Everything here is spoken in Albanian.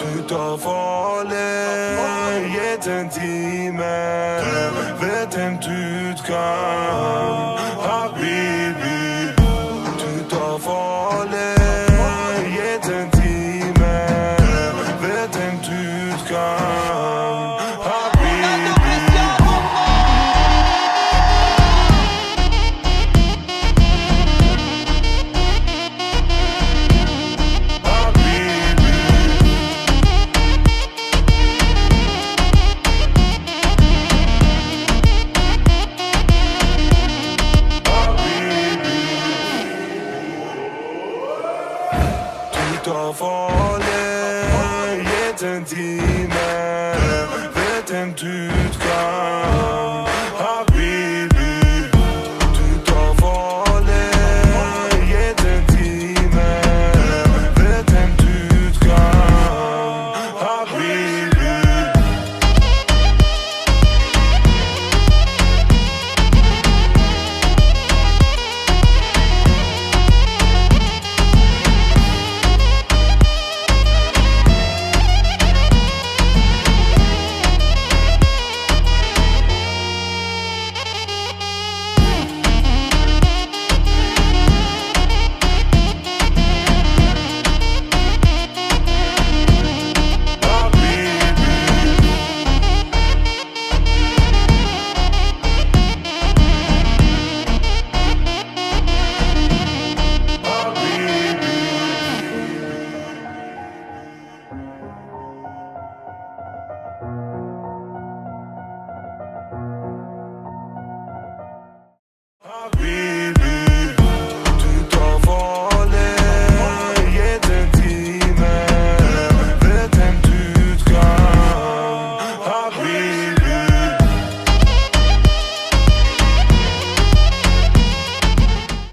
Ty të falen, jetën timen, vetën ty të kam, papi, pipu Ty të falen, jetën timen, vetën ty të kam, to voler in Diener, wird enttüt